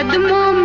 कदमों